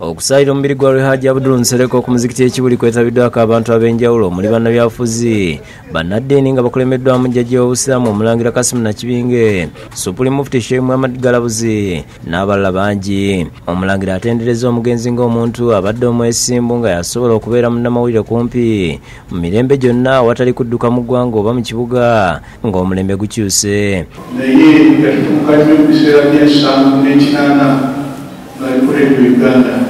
okusaalira omubiri gwa lwehaji abudul nsereko ku muzikiti ekibuli kwetabiddwako abantu ab'enjawulo omuli bannabyafuzi bannaddeeni nga bakulembeddwamu jjajja w'obusiraamu omulangira kasimu nakibinge supuli mufuti sheikh muhammad galabuzi n'abalala bangi. Omulangira atendereza omugenzi ng'omuntu abadde omwesimbu nga yasobola okubeera munnamawulire kumpi. Mu mirembe gyonna awatali kudduka mu ggwanga oba mu kibuga ng'omulembe gukyuse. Naye nga tutuukanye mu biseera by'ensanvu n'ekinaana ng'alikulembe uganda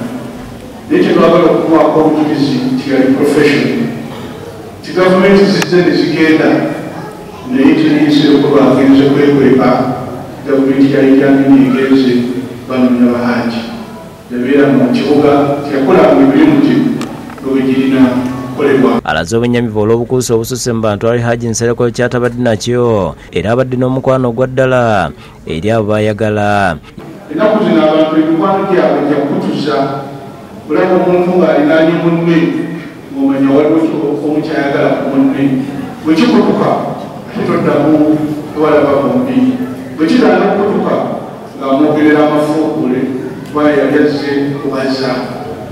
naye kyetwagala okubaako obujulizi nti yali profession ti gavumenti zizze ne zigenda naye tiriiseeko bagenze kwekwepa gavumenti yali gyamini egenze banoonya bahangi yabeera mu kibuga tiyakolanga emirimu gye nga bwe girina kukolebwa alaze obunyamivu olw'obukuusa obususe mu bantu ali haji nsereko kyatabadde nakyo era abadde n'omukwano ogwa ddala eri abo baayagala ennaku zino abantu emikwano gyabwe gyakutuza olaba omuntu ng'alinaanye munne ng'omanya waliwo omukyayagala ku munne bwe kikutuka ate toddamu ewalaba bombi bwe kiraana kukutuka ng'amwogerera amafuukule kuba yali azze kubaza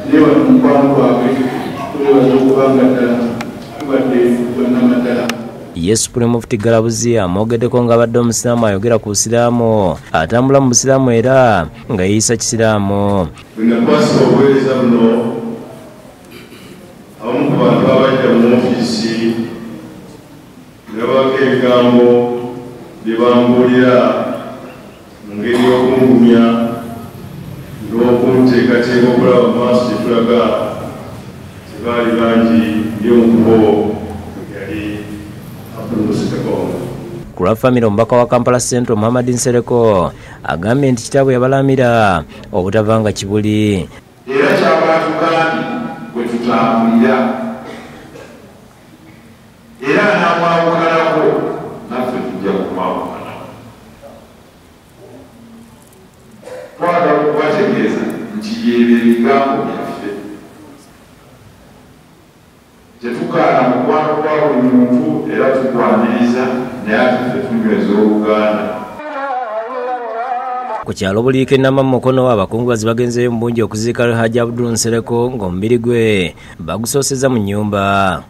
naye bano omukwano gwabwe tulebaza okubanga ddala tubadde gwannamaddala ye supreme mufti galabuzi amwogeddeko ng'abadde omusiraamu ayogera ku busiraamu atambula mu busiraamu era nga yeeyisa kisiraamu. Bwenakwasibwa obuweereza buno abamu ku bantu abajja mu ofiisi ne babako ebigambo bye bambuulira ku lwa famire omubaka wa kampala central muhammad nsereko agambye nti kitaabwe yabalamira obutavanga kibuli. Era kyabatugambye bwe tutambulira. Era namwawukanako naffe tujja kumwawukana. Twagala okubategeeza nti yebyo ebigambo byaffe tetugaana mukwano gwa buli muntu era tukwaniriza naye ate ffe tunyweza oluganda ku kyalo buliiko enamba mu mukono abakungubazi bagenzeyo mu bungi okuziika alhaji abdul nsereko ng'omubiri gwe bagusooseza mu nnyumba.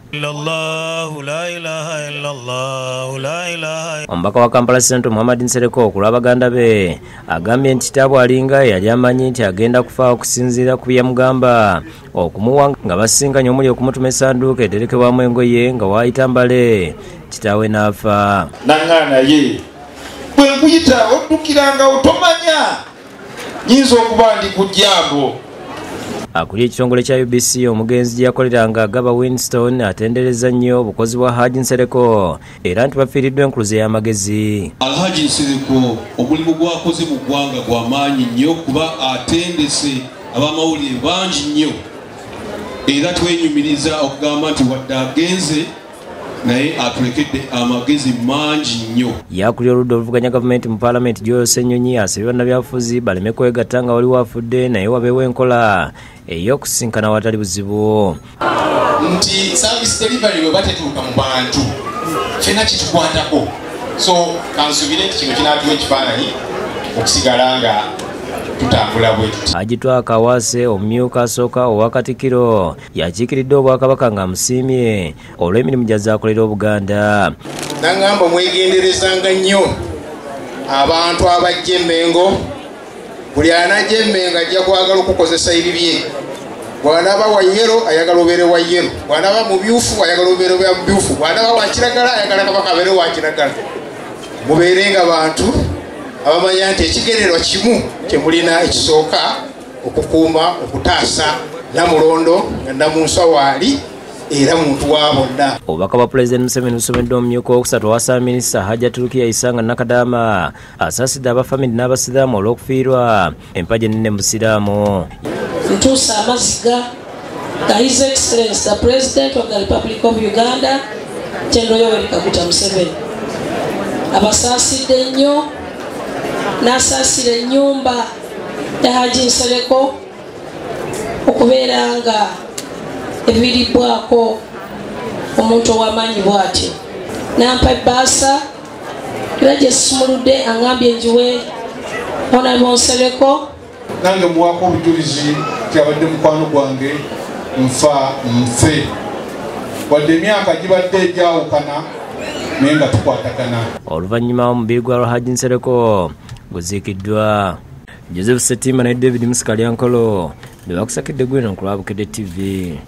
Omubaka wa kampala central muhammad nsereko okulwa baganda be agambye nti kitaabwe alinga yali amanyi nti agenda kufa okusinziira ku byamugamba. Okumuwa nga basisinkanye omuli okumutuma essanduuka eterekebwamu engoye nga waayita mbale kitaawe n'afa. Naŋŋaana ye bwe nkuyita oddukirangawo tomanya nyinza okuba ndi ku jjambo. Akuli ekitongole kya ubc omugenzi gye yakoleranga agaba winston atendereza nnyo obukozi bwa haji nsereko. Era nti bafiiriddwa enkuluze y'amagezi. Alhaji nsereko omulimu gwakoze mu ggwanga gwa maanyi nnyo kuba atendese abamawulire bangi nnyo. Era twenyumiriza okugamba nti wadde agenze naye atulekedde amagezi mangi nnyo. Yakulira oludda oluvuganya gavumenti mu paalamenti gyoyo ssenyonyi asabye bannabyafuzi baleme kwegatta nga waliwo afudde naye wabeewo enkola ey'okusinkana awatali buzibu. Nti service delivery bwe batetuuka mu bantu kyena kitukwatako so kansubire nti kino kinatuwa ekifaananyi okusigala nga tutambula bwe tuti. Agitwa kawaase omumyuka asooka owa katikkiro yakiikiridde obwakabaka ng'amusiimye olw'emirimu gy'azaakolera obuganda. Naŋŋamba mwegenderezanga nnyo. Abantu abajja emmengo buli anajja emmengo ajja kwagala okukozesa ebibye. Bwanaba wa yero ayagala obeere wa yero bwanaba mu byufu ayagala obeere wa byufu bwanaba wa kiragala ayagala kabaka abeere wa kiragala. Mubeerenga bantu abamanya nti ekigendererwa kimu kyemulina ekisooka okukuuma okutaasa namulondo nga namunsa waali era muntu wa bonna. Obubaka bwa pulezidenti museveni busomedde omumyuka owokusatu owa minisita hajja turukiya isanga nakadaama asaasidde abafamili n'abasiraamu olw'okufiirwa empagi ennene mu busiraamu ntuusa amaziga ga his excellence the president of the republic of uganda tendo yoweri kaguta museveni. Abasaasidde nnyo n'asaasira ennyumba ya haji nsereko okubeera nga ebiribbwako omuntu ow'amaanyi bw'atyo. Nampa ebbaasa era gye sisumuludde aŋambye njiwe onabonsereko nange muwaako obujulizi kyabadde mukwano gwange nfa nfe. Wadde emyaka gibadde egyawukana naye nga tukwatagana. Oluvannyuma omubiri gwa alhaji nsereko guziikiddwa. Joseph setima ne david musikalyankolo be bakusakidde gwino ku lwabukedde tv